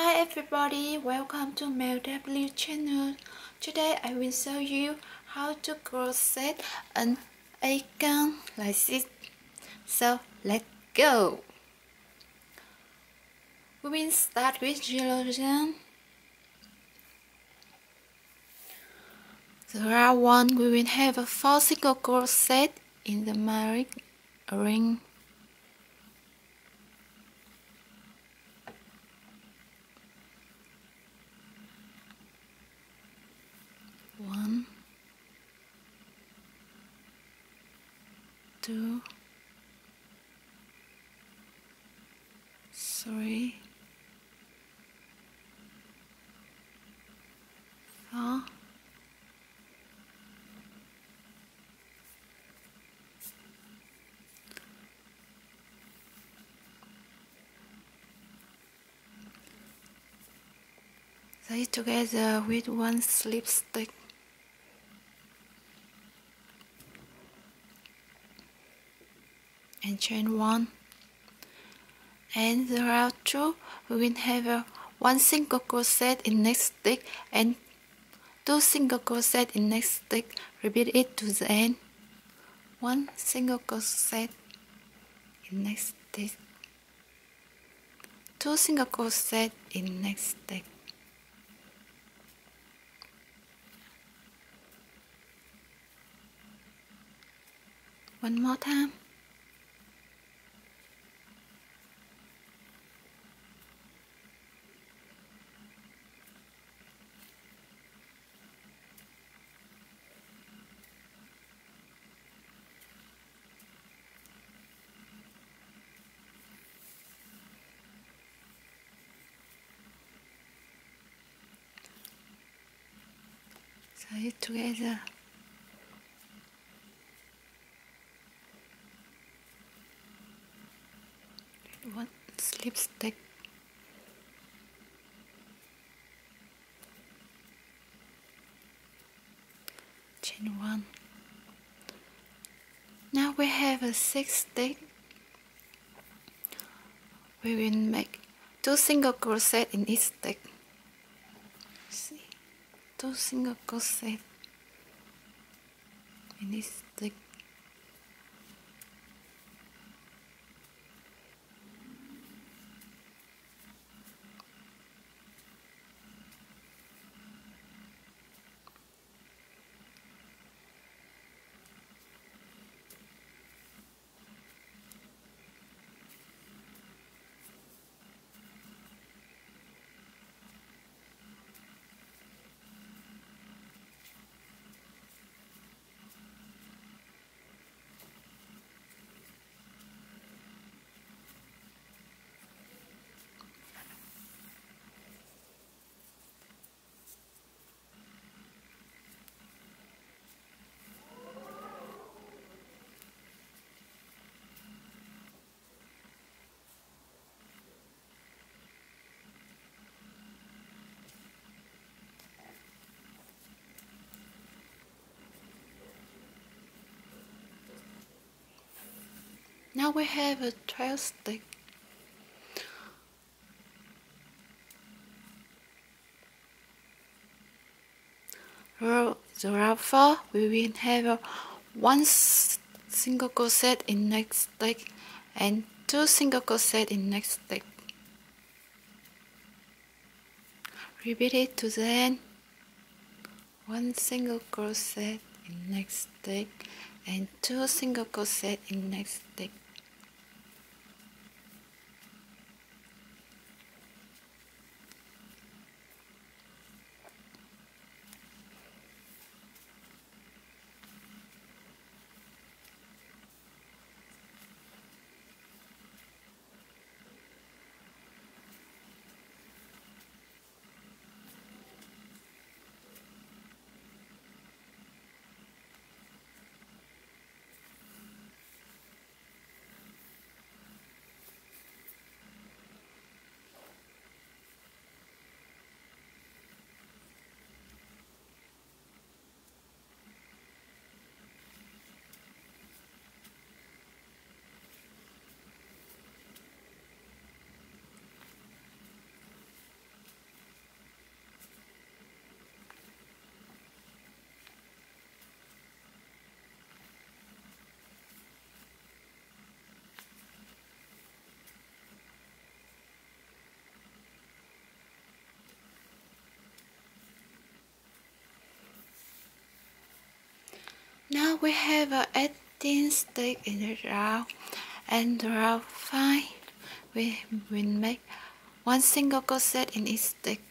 Hi everybody, welcome to MeoW channel. Today I will show you how to crochet an acorn like this. So let's go. We will start with zero. The round one we will have a four single crochet in the magic ring one two three four They together with one slip stitch. Chain one. And the round two we will have a one single crochet in next stitch and two single crochet in next stitch repeat it to the end. One single crochet in next stitch two single crochet in next stitch one more time So it together. One slip stitch. Chain one. Now we have a six stitch. We will make two single crochet in each stitch. See, two single crochet in each stitch. Now we have a 12 stick. Row the round 4, we will have a one single crochet in next stick and two single crochet in next stick. Repeat it to the end. One single crochet in next stick and two single crochet in next stick. Now we have a 18 stick in the round and round 5 we will make one single crochet in each stick.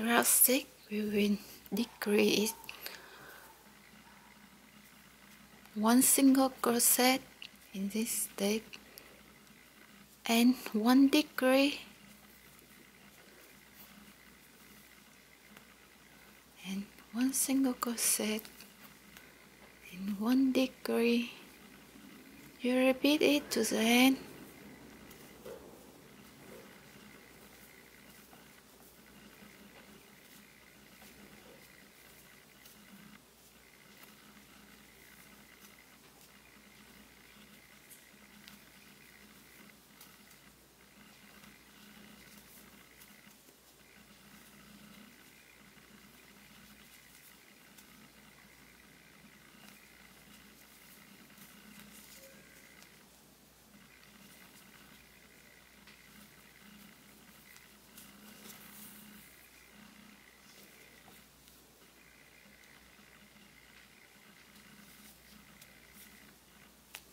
6 we will decrease one single crochet in this step and one degree. And one single crochet in one degree. You repeat it to the end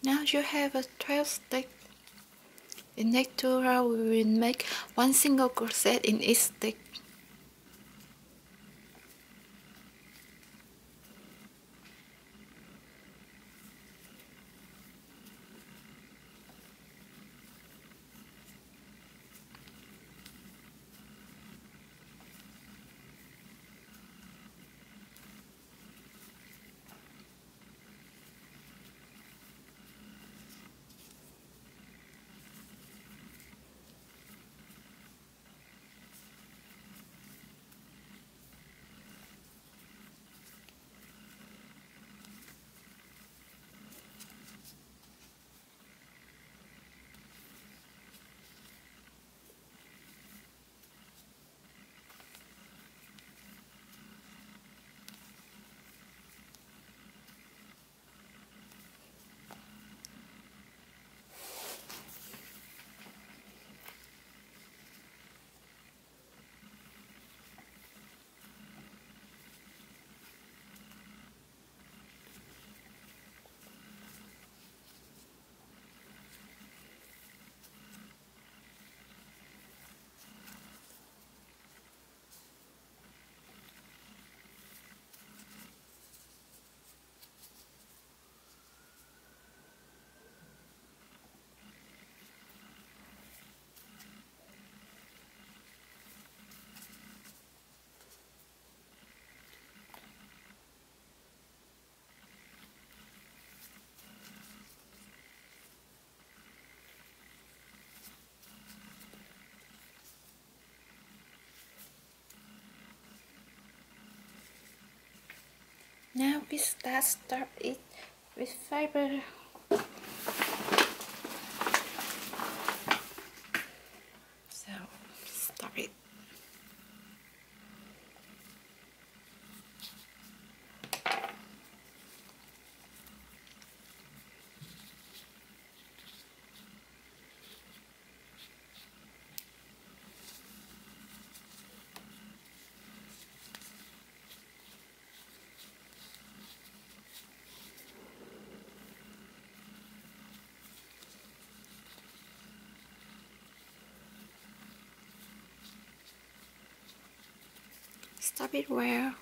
Now you have a 12 stick. In next two rounds we will make one single crochet in each stick. Now we start start it with fiber. Stop it well.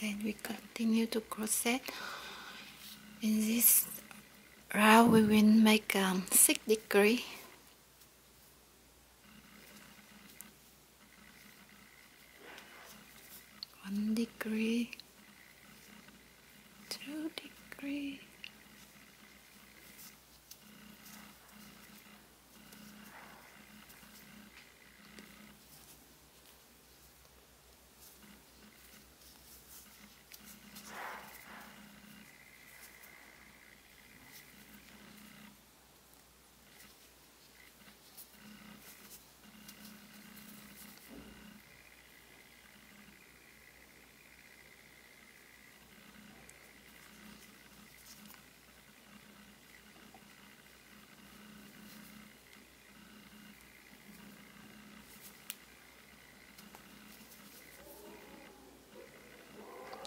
Then we continue to crochet. In this row we will make um, 6 degree one degree two degree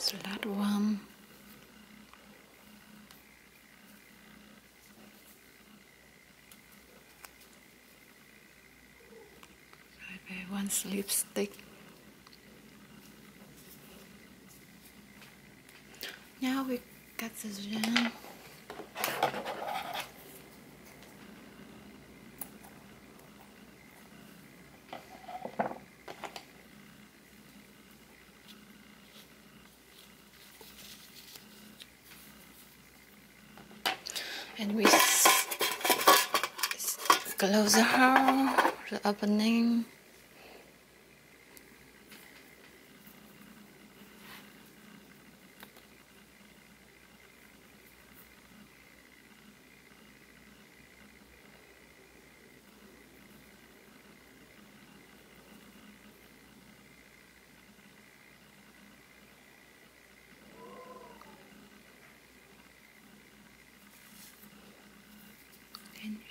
Slot one. Maybe one lipstick. Now we cut the jam. And we close the hole, the opening.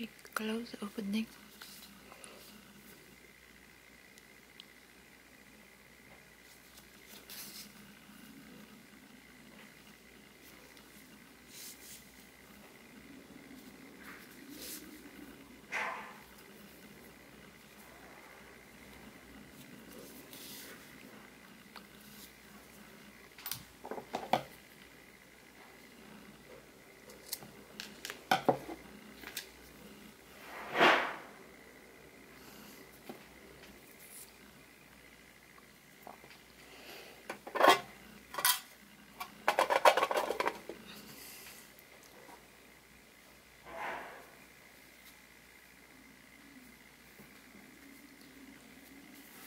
We close opening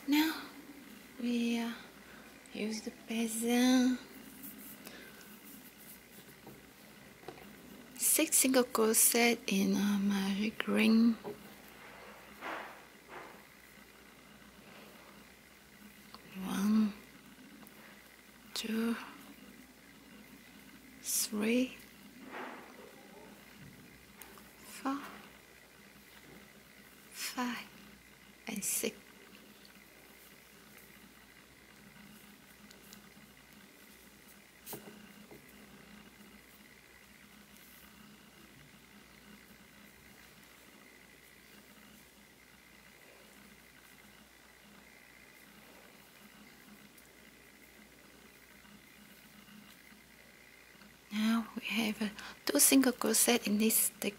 now we uh, use the peasant six single crochet in a magic ring one two three four five and six We have two single crochet in this stick.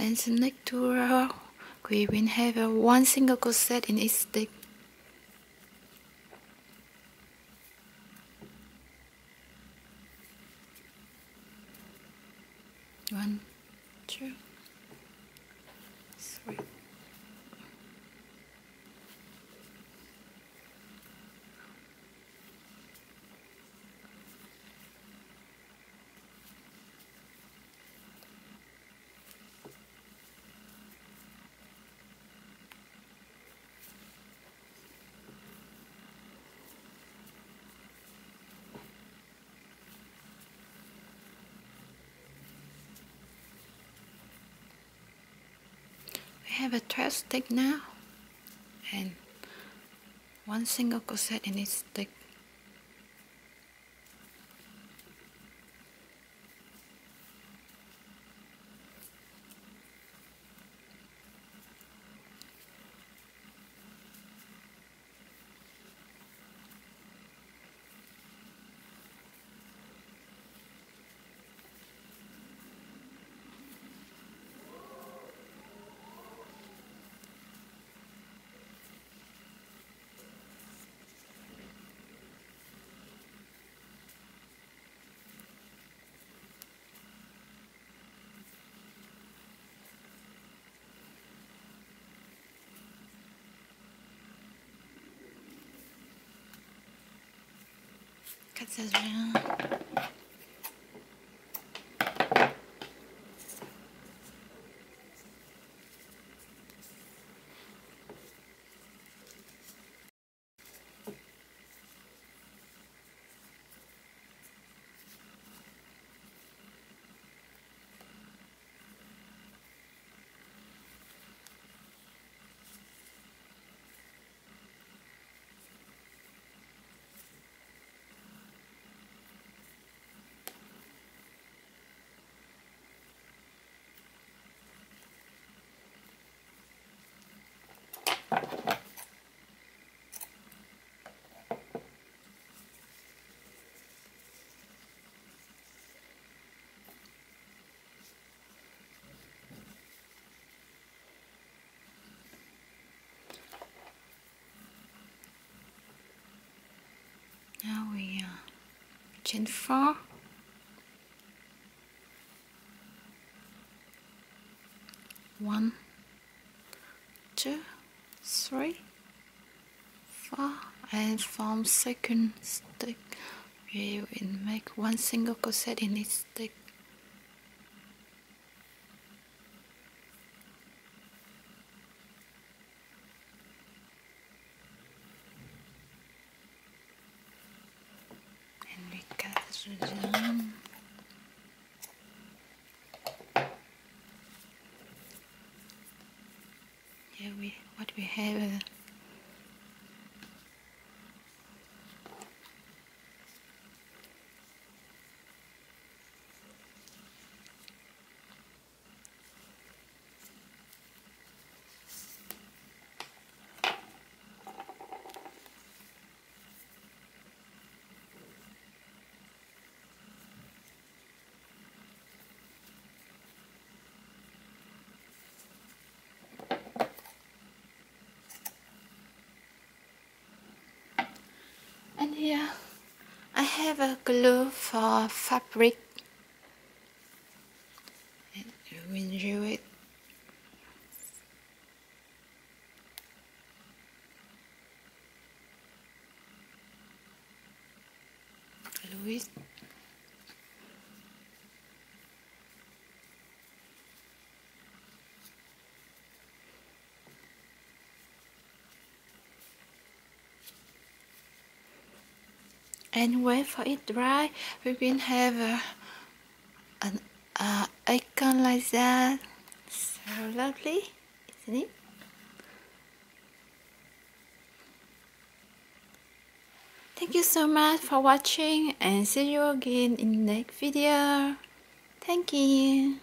And the next row we will have one single crochet in each stick one two three We have a 12 stick now and one single crochet in each stick. Cắt ra ra Now we uh, chain four. One, two, three, four, and from second stick we will make one single crochet in each stick. and we cut through down. Here we what we have uh, and here I have a glue for fabric. And do it. Glue it and wait for it dry we can have a, an uh, acorn like that. So lovely isn't it? Thank you so much for watching and see you again in next video. Thank you